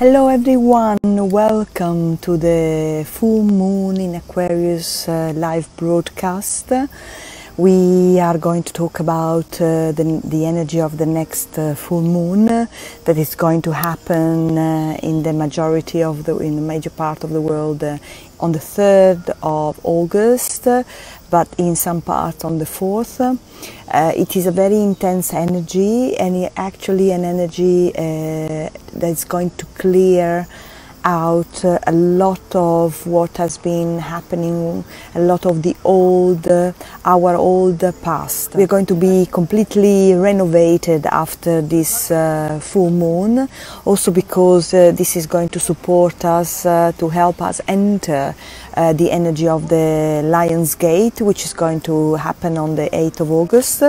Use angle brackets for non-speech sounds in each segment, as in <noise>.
Hello everyone, welcome to the full moon in Aquarius uh, live broadcast. We are going to talk about uh, the, the energy of the next uh, full moon that is going to happen uh, in the majority of the in the major part of the world uh, on the 3rd of August, but in some parts on the 4th. Uh, it is a very intense energy and actually an energy that's going to clear out uh, a lot of what has been happening, a lot of the old, uh, our old past. We're going to be completely renovated after this uh, full moon, also because uh, this is going to support us uh, to help us enter uh, the energy of the Lion's Gate, which is going to happen on the 8th of August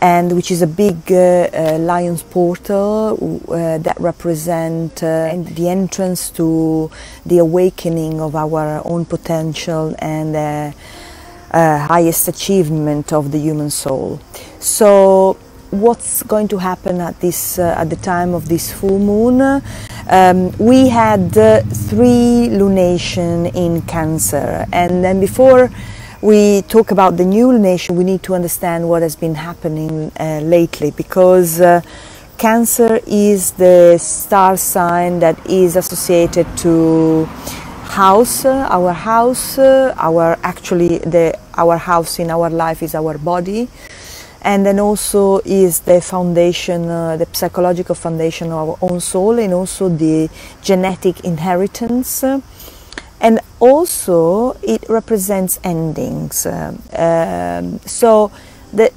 and which is a big uh, uh, lion's portal uh, that represent uh, the entrance to the awakening of our own potential and uh, uh, highest achievement of the human soul. So what's going to happen at this at the time of this full moon? Um, we had three lunation in Cancer, and then before we talk about the new nation, we need to understand what has been happening uh, lately because uh, Cancer is the star sign that is associated to house, uh, our house, uh, our actually the our house in our life is our body, and then also is the foundation, uh, the psychological foundation of our own soul, and also the genetic inheritance and also it represents endings. Um, so the,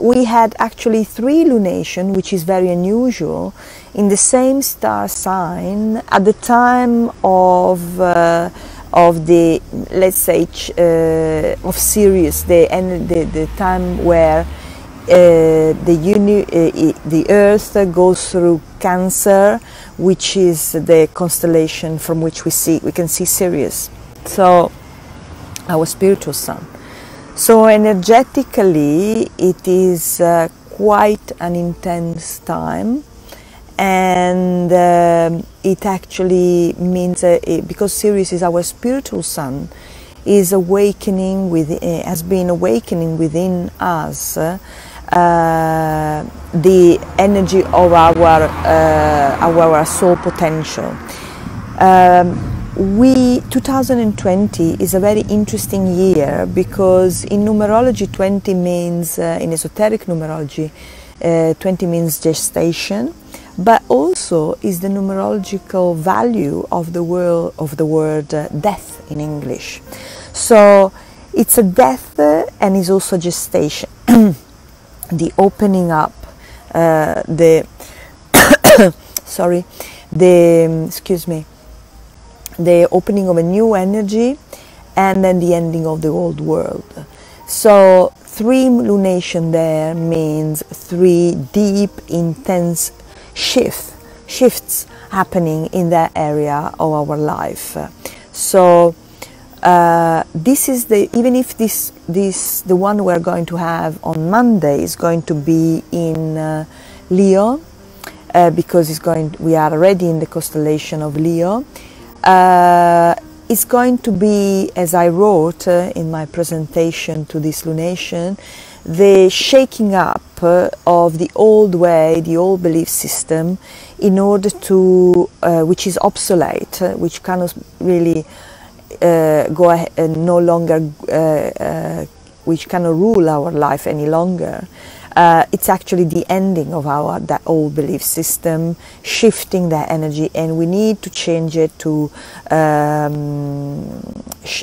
we had actually three lunation, which is very unusual, in the same star sign at the time of uh, of the let's say uh, of Sirius, the, the the time where uh, the, uni, uh, the Earth goes through Cancer, which is the constellation from which we see we can see Sirius. So our spiritual sun. So energetically, it is uh, quite an intense time, and um, it actually means it, because Sirius is our spiritual sun, is awakening with has been awakening within us uh, the energy of our, uh, our soul potential. Um, we 2020 is a very interesting year because in numerology 20 means uh, in esoteric numerology uh, 20 means gestation but also is the numerological value of the word of the word uh, death in english so it's a death and is also gestation <clears throat> the opening up, uh, the <coughs> sorry, the excuse me, the opening of a new energy, and then the ending of the old world. So three lunation there means three deep, intense shifts shifts happening in that area of our life. So uh, this is the even if this this the one we're going to have on Monday is going to be in uh, Leo uh, because it's going we are already in the constellation of Leo. Uh, it's going to be, as I wrote uh, in my presentation to this lunation, the shaking up of the old way, the old belief system, in order to, which is obsolete, which cannot really uh, go ahead, uh, no longer, uh, uh, which cannot rule our life any longer. Uh, it's actually the ending of our that old belief system, shifting that energy, and we need to change it to um,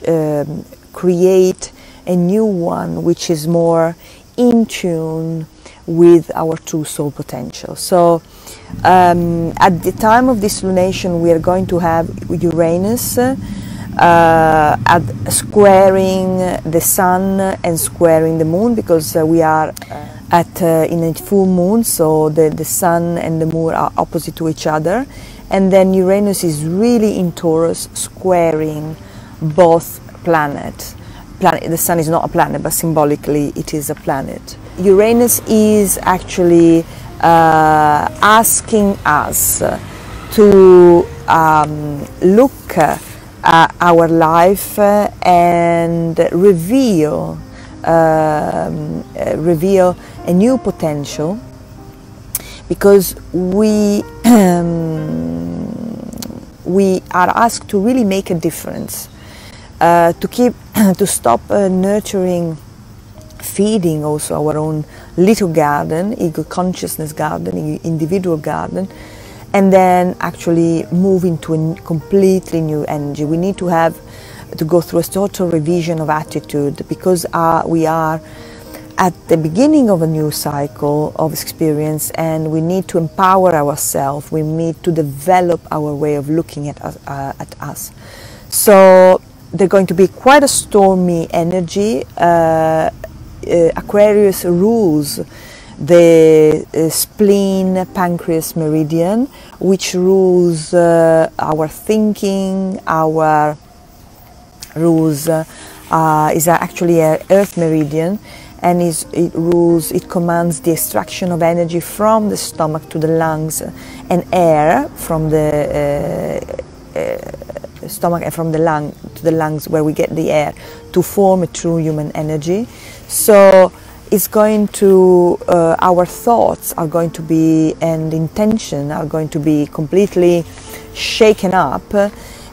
um, create a new one, which is more in tune with our true soul potential. So, um, at the time of this lunation, we are going to have Uranus uh, at squaring the sun and squaring the moon because uh, we are uh, at uh, in a full moon so the, the sun and the moon are opposite to each other. And then Uranus is really in Taurus squaring both planets. Planet the sun is not a planet but symbolically it is a planet. Uranus is actually uh, asking us to um, look at our life and reveal um, reveal a new potential because we um, we are asked to really make a difference uh, to keep <clears throat> to stop uh, nurturing feeding also our own little garden ego consciousness garden individual garden and then actually move into a completely new energy we need to have to go through a total revision of attitude because uh, we are at the beginning of a new cycle of experience and we need to empower ourselves we need to develop our way of looking at us, uh, at us. so there's going to be quite a stormy energy uh, uh, Aquarius rules the uh, spleen pancreas meridian which rules uh, our thinking our rules uh, is actually an earth meridian and is, it rules, it commands the extraction of energy from the stomach to the lungs and air from the uh, uh, stomach and from the lung to the lungs where we get the air to form a true human energy. So it's going to, uh, our thoughts are going to be, and intention are going to be completely shaken up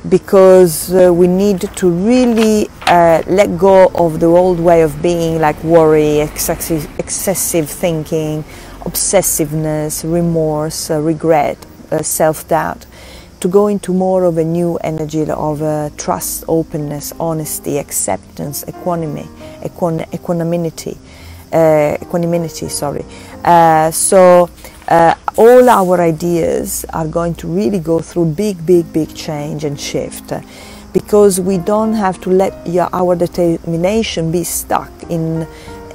because uh, we need to really uh, let go of the old way of being like worry, excessive, excessive thinking, obsessiveness, remorse, uh, regret, uh, self-doubt to go into more of a new energy of uh, trust, openness, honesty, acceptance, equanimity, equan equanimity, equanimity, sorry. so uh, all our ideas are going to really go through big, big, big change and shift because we don't have to let our determination be stuck in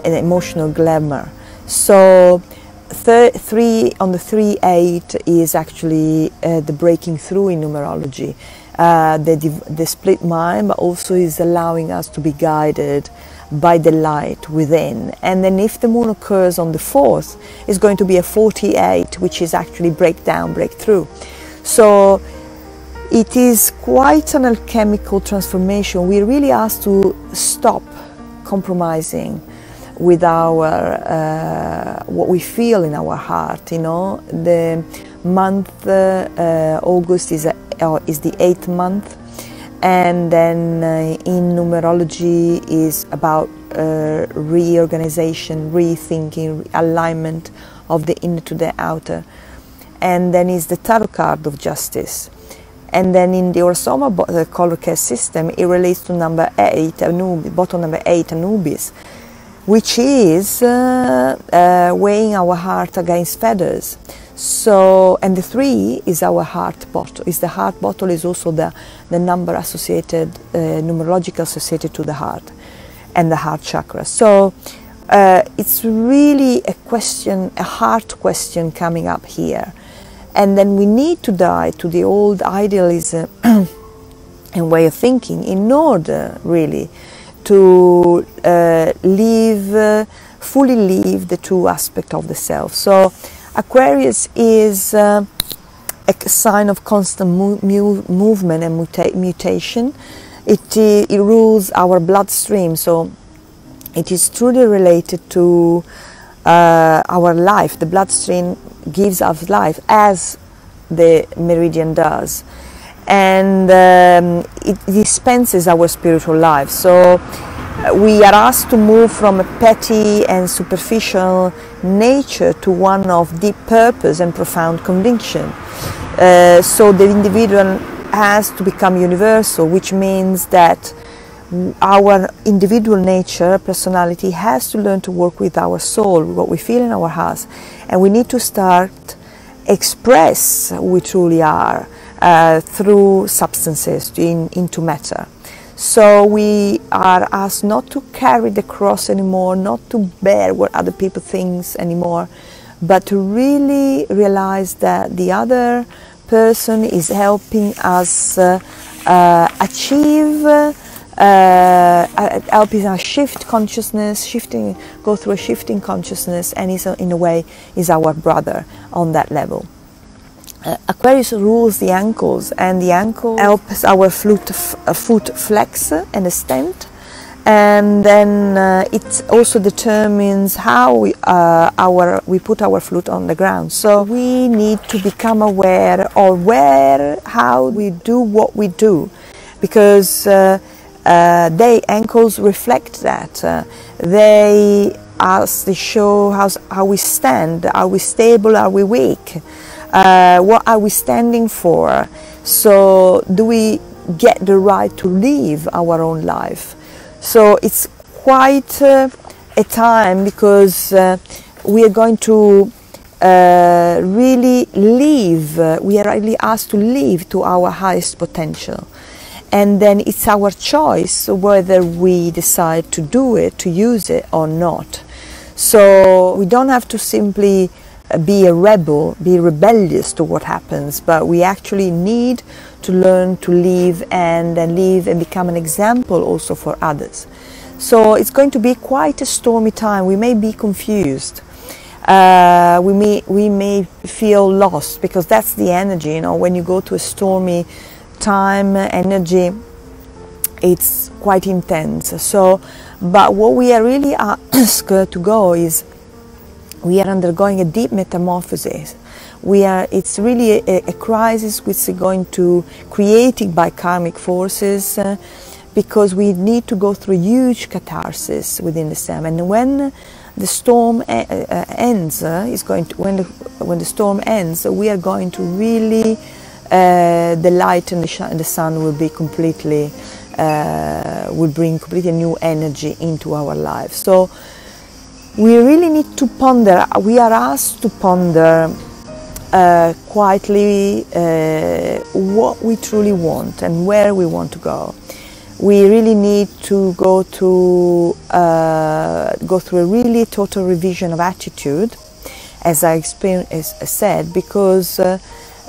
an emotional glamour. So three on the three eight is actually uh, the breaking through in numerology. Uh, the, the split mind, but also is allowing us to be guided by the light within. And then if the moon occurs on the 4th, it's going to be a 48, which is actually breakdown, breakthrough. So it is quite an alchemical transformation. We really asked to stop compromising with our uh, what we feel in our heart. You know, the month uh, August is a, uh, is the eighth month and then uh, in numerology is about uh, reorganization, rethinking, alignment of the inner to the outer. And then is the tarot card of justice. And then in the Aura-Soma the color care system, it relates to number eight, Anubis, bottom number eight, Anubis, which is uh, uh weighing our heart against feathers. So, and the three is our heart bottle. Is the heart bottle is also the, the number associated, uh, numerological associated to the heart and the heart chakra. So, uh, it's really a question, a heart question coming up here. And then we need to die to the old idealism <clears throat> and way of thinking in order really to uh, live, uh, fully live the true aspect of the self. So Aquarius is uh, a sign of constant mo movement and muta mutation. It, uh, it rules our bloodstream, so it is truly related to uh, our life. The bloodstream gives us life as the meridian does. And um, it dispenses our spiritual life. So we are asked to move from a petty and superficial nature to one of deep purpose and profound conviction. Uh, so the individual has to become universal, which means that our individual nature, personality, has to learn to work with our soul, what we feel in our hearts, and we need to start express who we truly are uh, through substances in, into matter. So we are asked not to carry the cross anymore, not to bear what other people think anymore, but to really realize that the other person is helping us uh, uh, achieve, uh, uh helping us shift consciousness, shifting, go through a shifting consciousness, and is in a way is our brother on that level. Uh, Aquarius rules the ankles, and the ankle helps our foot, uh, foot flex and extend and then uh, it also determines how we, uh, our, we put our flute on the ground. So we need to become aware of where, how we do what we do, because uh, uh they ankles reflect that. Uh, they as they show how, how we stand. Are we stable? Are we weak? Uh, what are we standing for? So do we get the right to live our own life? So it's quite uh, a time because uh, we are going to uh, really live, uh, we are really asked to live to our highest potential. And then it's our choice whether we decide to do it, to use it or not. So we don't have to simply uh, be a rebel, be rebellious to what happens, but we actually need to learn to live and, and live and become an example also for others. So it's going to be quite a stormy time. We may be confused. Uh, we may we may feel lost because that's the energy. You know, when you go to a stormy time, energy, it's quite intense. So, but what we are really asked <coughs> to go is we are undergoing a deep metamorphosis. We are, it's really a, a crisis which is going to created by karmic forces uh, because we need to go through huge catharsis within the system. And when the storm uh, uh, ends, uh, is going to, when, the, when the storm ends, we are going to really, uh, the light and the, the, sun will be completely, uh, will bring completely new energy into our lives. So we really need to ponder, we are asked to ponder uh, quietly uh, what we truly want and where we want to go. We really need to go to uh, go through a really total revision of attitude, as I as said, because uh,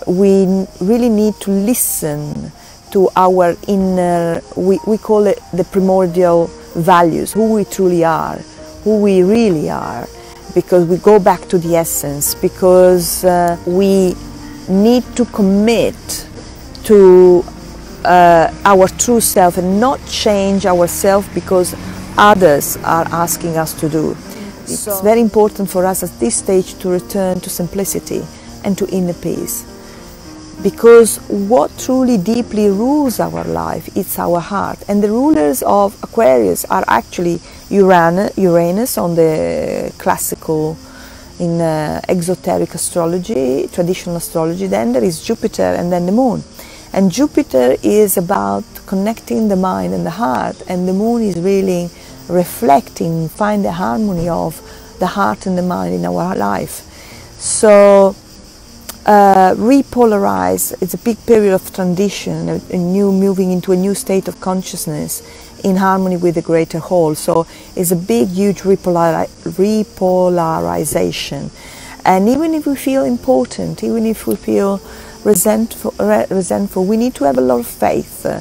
we really need to listen to our inner. We, we call it the primordial values, who we truly are who we really are because we go back to the essence, because uh, we need to commit to uh, our true self and not change ourselves because others are asking us to do. It's so very important for us at this stage to return to simplicity and to inner peace because what truly deeply rules our life it's our heart. And the rulers of aquarius are actually uranus, uranus on the classical in uh, exoteric astrology traditional astrology. Then there is jupiter and then the moon. And jupiter is about connecting the mind and the heart and the moon is really reflecting find the harmony of the heart and the mind in our life. So uh, repolarize. It's a big period of transition, a, a, new moving into a new state of consciousness in harmony with the greater whole. So it's a big, huge repolari repolarization. And even if we feel important, even if we feel resentful, re resentful we need to have a lot of faith uh,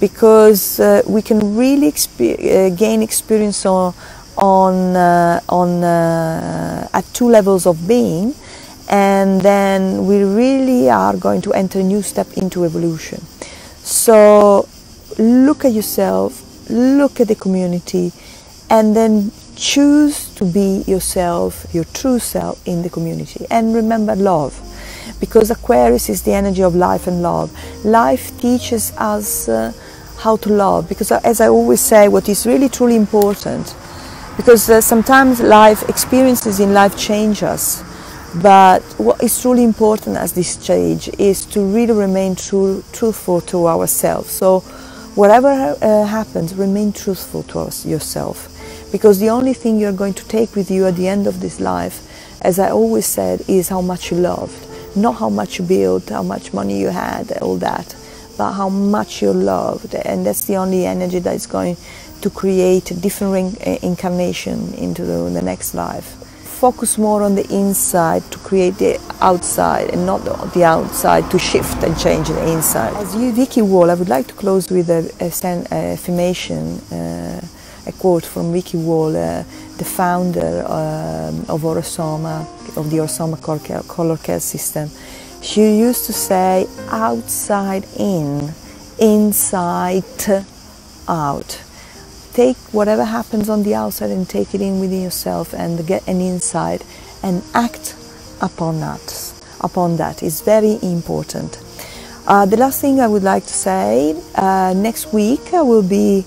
because uh, we can really uh, gain experience on on uh, on uh, at two levels of being and then we really are going to enter a new step into evolution. So look at yourself, look at the community, and then choose to be yourself, your true self in the community. And remember love, because Aquarius is the energy of life and love. Life teaches us uh, how to love, because uh, as I always say, what is really truly important, because uh, sometimes life experiences in life change us but what is truly important at this stage is to really remain true, truthful to ourselves. So, whatever uh, happens, remain truthful to us, yourself. Because the only thing you're going to take with you at the end of this life, as I always said, is how much you loved. Not how much you built, how much money you had, all that, but how much you loved. And that's the only energy that is going to create a different uh, incarnation into the, the next life focus more on the inside to create the outside and not the outside to shift and change the inside. As you, Vicky Wall, I would like to close with a, a, affirmation, uh, a quote from Vicky Wall, uh, the founder um, of Aura-Soma, of the Aura-Soma color care system, She used to say outside in, inside out. Take whatever happens on the outside and take it in within yourself and get an insight and act upon that. Upon that is very important. Uh, the last thing I would like to say, uh, next week I will be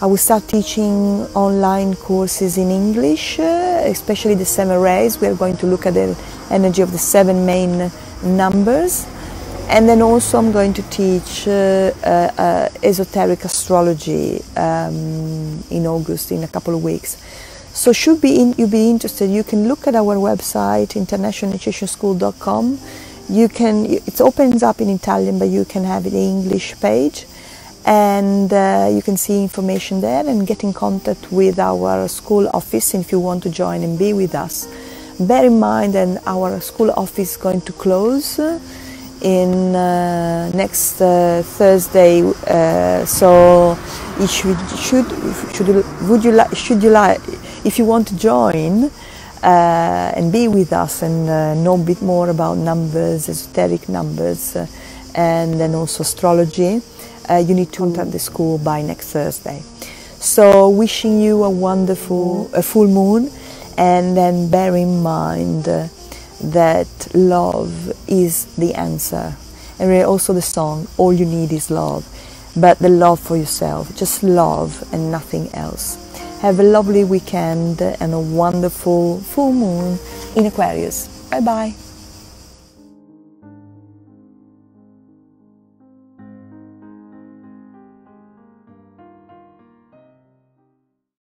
I will start teaching online courses in English, uh, especially the seven rays. We are going to look at the energy of the seven main numbers. And then also I'm going to teach uh, uh, uh esoteric astrology um, in August in a couple of weeks. So should be in, you be interested, you can look at our website, internationalinitiationschool.com. You can, it opens up in Italian, but you can have the English page and uh, you can see information there and get in contact with our school office if you want to join and be with us. Bear in mind that our school office is going to close in uh, next uh, Thursday, uh, so should, should, should, would you like, should you like, if you want to join uh, and be with us and uh, know a bit more about numbers, esoteric numbers, and then also astrology, uh, you need to contact the school by next Thursday. So wishing you a wonderful a full moon and then bear in mind uh, that love is the answer. And also the song, all you need is love. But the love for yourself, just love and nothing else. Have a lovely weekend and a wonderful full moon in Aquarius. Bye bye.